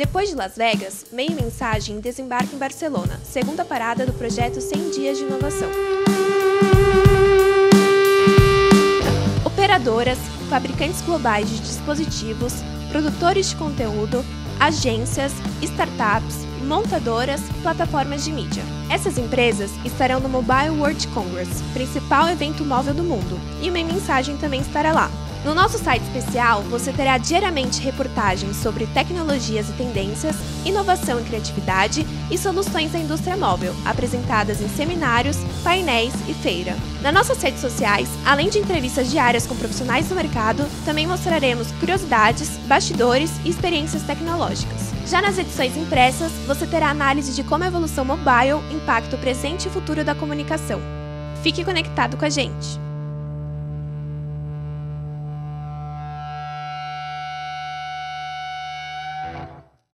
Depois de Las Vegas, Meio Mensagem desembarca em Barcelona, segunda parada do projeto 100 Dias de Inovação. Operadoras, fabricantes globais de dispositivos, produtores de conteúdo, agências, startups, montadoras, plataformas de mídia. Essas empresas estarão no Mobile World Congress, principal evento móvel do mundo, e uma mensagem também estará lá. No nosso site especial, você terá diariamente reportagens sobre tecnologias e tendências, inovação e criatividade e soluções da indústria móvel, apresentadas em seminários, painéis e feira. Nas nossas redes sociais, além de entrevistas diárias com profissionais do mercado, também mostraremos curiosidades, bastidores e experiências tecnológicas. Já nas edições impressas, você terá análise de como a evolução mobile impacta o presente e futuro da comunicação. Fique conectado com a gente!